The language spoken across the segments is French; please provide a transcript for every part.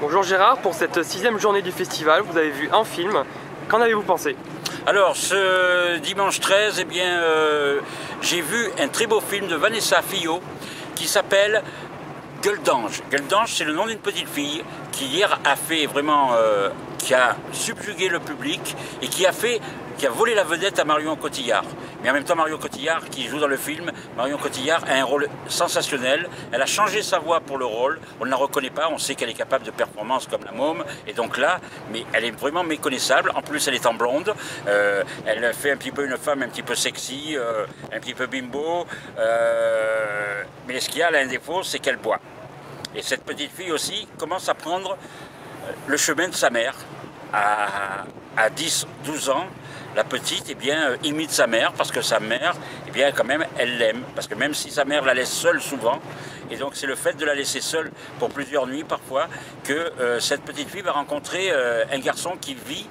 Bonjour Gérard, pour cette sixième journée du festival, vous avez vu un film. Qu'en avez-vous pensé? Alors, ce dimanche 13, eh bien, euh, j'ai vu un très beau film de Vanessa Fillot qui s'appelle Gueule d'ange. C'est le nom d'une petite fille qui hier a fait vraiment, euh, qui a subjugué le public et qui a fait, qui a volé la vedette à Marion Cotillard. Mais en même temps, Marion Cotillard, qui joue dans le film, Marion Cotillard a un rôle sensationnel. Elle a changé sa voix pour le rôle. On ne la reconnaît pas. On sait qu'elle est capable de performances comme la môme. Et donc là, mais elle est vraiment méconnaissable. En plus, elle est en blonde. Euh, elle fait un petit peu une femme un petit peu sexy, euh, un petit peu bimbo. Euh, mais ce qu'il y a, elle a un défaut, c'est qu'elle boit. Et cette petite fille aussi commence à prendre le chemin de sa mère à, à 10, 12 ans la petite eh bien, euh, imite sa mère parce que sa mère, eh bien, quand même, elle l'aime. Parce que même si sa mère la laisse seule souvent, et donc c'est le fait de la laisser seule pour plusieurs nuits parfois que euh, cette petite fille va rencontrer euh, un garçon qui vit.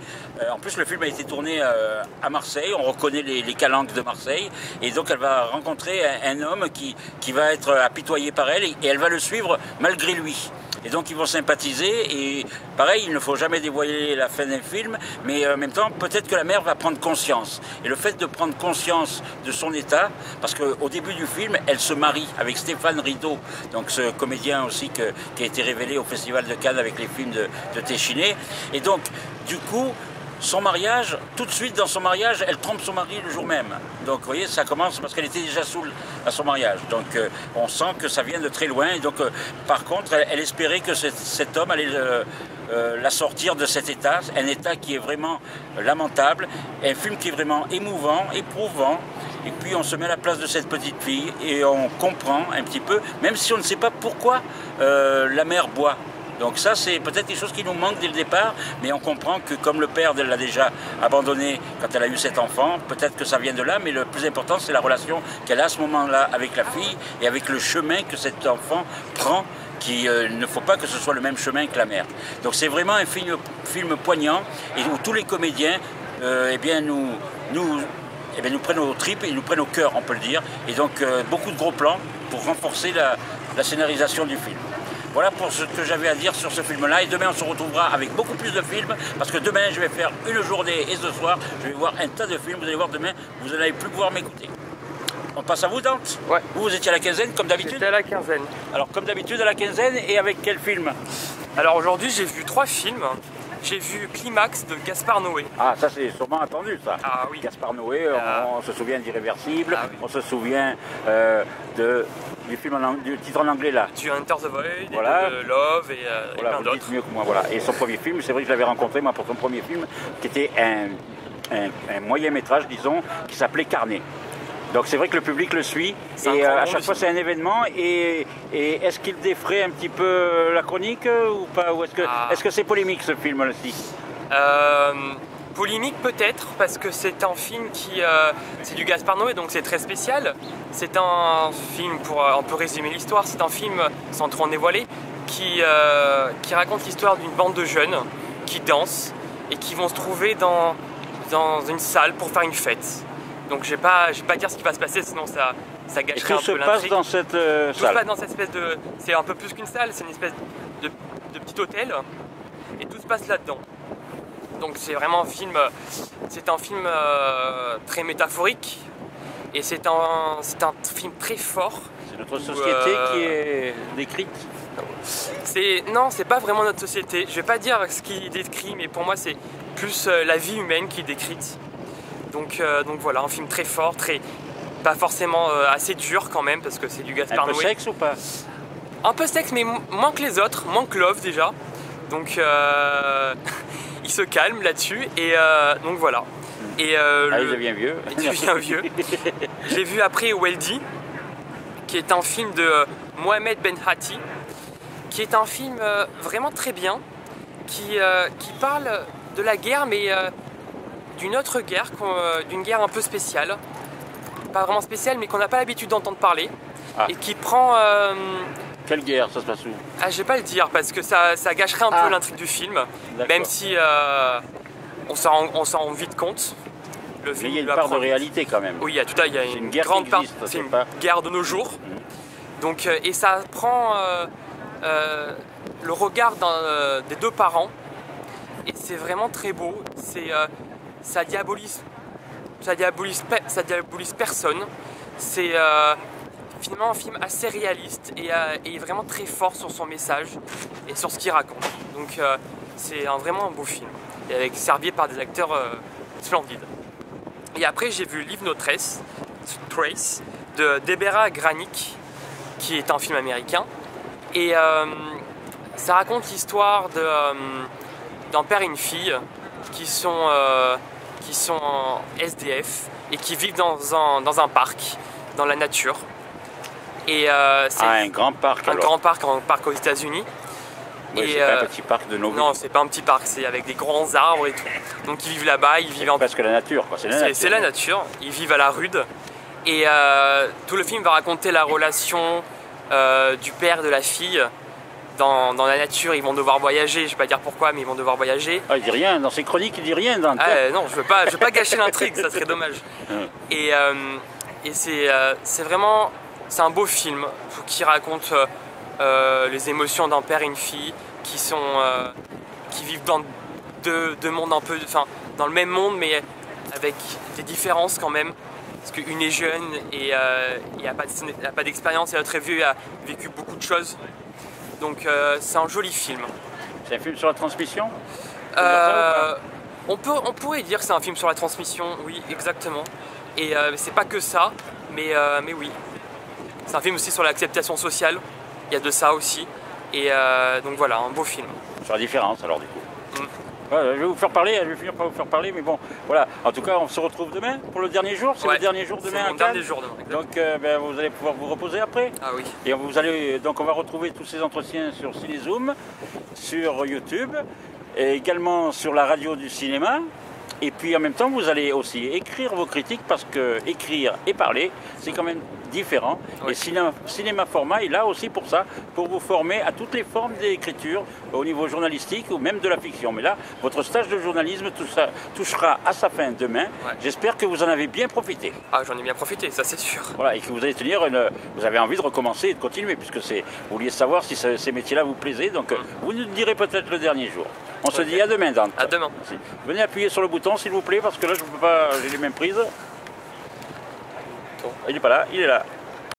en plus le film a été tourné à Marseille, on reconnaît les, calanques de Marseille, et donc elle va rencontrer un, homme qui va être apitoyé par elle et elle va le suivre malgré lui. Et donc ils vont sympathiser et pareil, il ne faut jamais dévoiler la fin d'un film, mais euh, en même temps, peut-être que la mère va prendre conscience. Et le fait de prendre conscience de son état, parce qu'au début du film, elle se marie avec Stéphane Rideau, donc ce comédien aussi qui a été révélé au Festival de Cannes avec les films de, de Téchiné. Et donc, du coup, son mariage, tout de suite dans son mariage, elle trompe son mari le jour même. Donc vous voyez, ça commence parce qu'elle était déjà saoule à son mariage. Donc euh, on sent que ça vient de très loin. Et donc euh, par contre, elle, espérait que cet homme allait euh, la sortir de cet état, un état qui est vraiment lamentable, un film qui est vraiment émouvant, éprouvant. Et puis on se met à la place de cette petite fille et on comprend un petit peu, même si on ne sait pas pourquoi la mère boit. Donc ça, c'est peut-être quelque chose qui nous manque dès le départ, mais on comprend que comme le père l'a déjà abandonné quand elle a eu cet enfant, peut-être que ça vient de là, mais le plus important, c'est la relation qu'elle a à ce moment-là avec la fille et avec le chemin que cet enfant prend qu'il euh, ne faut pas que ce soit le même chemin que la mère. Donc c'est vraiment un film, poignant et où tous les comédiens euh, eh eh nous prennent aux tripes et nous prennent au cœur, on peut le dire. Et donc euh, beaucoup de gros plans pour renforcer la scénarisation du film. Voilà pour ce que j'avais à dire sur ce film-là. Et demain, on se retrouvera avec beaucoup plus de films. Parce que demain, je vais faire une journée et ce soir, je vais voir un tas de films. Vous allez voir demain, vous n'allez plus pouvoir m'écouter. On passe à vous, Dante Ouais. Vous, vous étiez à la quinzaine, comme d'habitude J'étais à la quinzaine. Alors, comme d'habitude, à la quinzaine, et avec quel film? Alors aujourd'hui, j'ai vu trois films. J'ai vu Climax de Gaspard Noé. Ah, ça c'est sûrement attendu, ça. Ah oui. Gaspard Noé, Ah. on, se souvient d'Irréversible, Ah oui. on se souvient euh, de, du, film en du titre en anglais là. Du Hunter the Void, et Voilà. de Love et, euh, et Voilà, plein d'autres. dites mieux que moi. Voilà. Et son premier film, c'est vrai que je l'avais rencontré moi pour son premier film, qui était un, un- un moyen métrage, disons, qui s'appelait Carnet. Donc c'est vrai que le public le suit et euh, à chaque fois c'est un événement et, et est-ce qu'il défraie un petit peu la chronique euh, ou pas ou est-ce que Ah. est-ce que c'est polémique ce film aussi? Euh, polémique peut-être parce que c'est un film qui c'est du Gaspard Noé donc c'est très spécial. C'est un film pour euh, un peu résumer l'histoire, c'est un film sans trop en dévoiler qui qui raconte l'histoire d'une bande de jeunes qui dansent et qui vont se trouver dans dans une salle pour faire une fête. Donc je vais pas je vais pas dire ce qui va se passer sinon ça ça gâcherait tout un se peu passe l'intrigue. dans cette euh, Tout se salle. passe dans cette espèce de. C'est un peu plus qu'une salle, c'est une espèce de, de petit hôtel. Et tout se passe là-dedans. Donc c'est vraiment un film. C'est un film euh, très métaphorique. Et c'est un, c'est un film très fort. C'est notre société euh, qui est décrite. C'est non, c'est pas vraiment notre société. Je vais pas dire ce qui décrit, mais pour moi c'est plus euh, la vie humaine qui est décrite. Donc, euh, donc voilà, un film très fort, très pas forcément euh, assez dur quand même parce que c'est du Un Gaspard peu Noé. sexe ou pas? Un peu sexe, mais mo- moins que les autres, moins que Love déjà. Donc euh, il se calme là-dessus et donc voilà. Et Ah, le- il devient vieux. il devient vieux. J'ai vu après Weldy, qui est un film de Mohamed Ben Hatti, qui est un film vraiment très bien, qui, qui parle de la guerre, mais euh, d'une autre guerre, euh, d'une guerre un peu spéciale. Pas vraiment spéciale, mais qu'on n'a pas l'habitude d'entendre parler. Ah. Et qui prend. euh, Quelle guerre ça se passe où? Ah, je vais pas le dire parce que ça, ça gâcherait un Ah. peu l'intrigue du film, même si euh, on s'en rend, vite compte. Le Mais film il y a une part de réalité quand même. Oui, il y a tout à, il y a une, une guerre qui grande part. C'est une pas- guerre de nos jours. Donc, euh, et ça prend euh, le regard des deux parents. Et c'est vraiment très beau. C'est, ça diabolise, personne. C'est euh, finalement un film assez réaliste et, euh, et vraiment très fort sur son message et sur ce qu'il raconte. Donc euh, c'est vraiment un beau film. Et avec servi par des acteurs splendides. Et après j'ai vu Live No Trace, de Deborah Granick, qui est un film américain. Et ça raconte l'histoire d'un père et une fille qui sont, qui sont en SDF et qui vivent dans un, dans un parc, dans la nature. Et euh, c'est Ah, un grand parc un alors. grand parc, un parc aux États-Unis. Oui, c'est pas euh, un petit parc de nos Non, c'est pas un petit parc, c'est avec des grands arbres et tout. Donc ils vivent là-bas, ils vivent en Parce que la nature, quoi. C'est la nature. la nature, ils vivent à la rude. Et euh, tout le film va raconter la relation euh, du père et de la fille dans, dans la nature. Ils vont devoir voyager, je vais pas dire pourquoi, mais ils vont devoir voyager. Ah, il dit rien, dans ses chroniques, il dit rien dans Ah, euh, non, je veux pas, je veux pas gâcher l'intrigue, ça serait dommage. Et, euh, et c'est euh, vraiment, c'est un beau film qui raconte euh, euh, les émotions d'un père et une fille qui sont, euh, qui vivent dans deux, deux mondes un peu, enfin, dans le même monde, mais avec des différences quand même. Parce qu'une est jeune et euh, n'a n'a pas d'expérience et l'autre est vieux et a vécu beaucoup de choses. Donc euh, c'est un joli film. C'est un film sur la transmission Euh, on, peut, on pourrait dire que c'est un film sur la transmission, oui, exactement. Et euh, c'est pas que ça, mais, euh, mais oui. C'est un film aussi sur l'acceptation sociale, il y a de ça aussi. Et euh, donc voilà, un beau film. Sur la différence, alors, du coup. Mm. Je vais vous faire parler, je vais finir par vous faire parler, mais bon, voilà. En tout cas, on se retrouve demain pour le dernier jour. C'est Ouais, le dernier jour demain Cannes. dernier jour demain. exactement. Donc, euh, ben, vous allez pouvoir vous reposer après. Ah oui. Et vous allez, donc on va retrouver tous ces entretiens sur Cinézoom, sur YouTube, et également sur la radio du cinéma. Et puis en même temps, vous allez aussi écrire vos critiques parce que écrire et parler, c'est quand même différent. Oui. Et cinéma, cinéma Format est là aussi pour ça, pour vous former à toutes les formes d'écriture au niveau journalistique ou même de la fiction. Mais là, votre stage de journalisme tout ça, touchera à sa fin demain. Ouais. J'espère que vous en avez bien profité. Ah, j'en ai bien profité, ça c'est sûr. Voilà, et que vous allez tenir une, vous avez envie de recommencer et de continuer, puisque c'est, vous vouliez savoir si ce- ces métiers-là vous plaisaient, donc euh, vous nous direz peut-être le dernier jour. On se dit à demain, Dante. À demain. Merci. Venez appuyer sur le bouton, s'il vous plaît, parce que là, je ne peux pas, j'ai les mêmes prises. Bon. Il